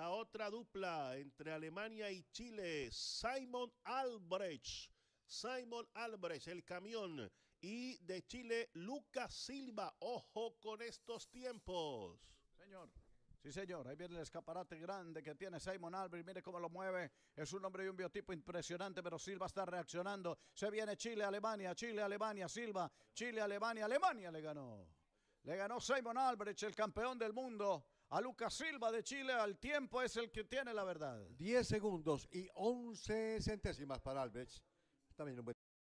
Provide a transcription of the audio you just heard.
la otra dupla entre Alemania y Chile, Simon Albrecht. Simon Albrecht, el camión. Y de Chile, Lucas Silva. Ojo con estos tiempos. Señor. Sí, señor. Ahí viene el escaparate grande que tiene Simon Albrecht. Mire cómo lo mueve. Es un hombre y un biotipo impresionante, pero Silva está reaccionando. Se viene Chile, Alemania, Chile, Alemania, Silva, Chile, Alemania, Alemania le ganó. Le ganó Simon Albrecht, el campeón del mundo. A Lucas Silva de Chile, al tiempo es el que tiene la verdad. 10 segundos y 11 centésimas para Albrecht. También un buen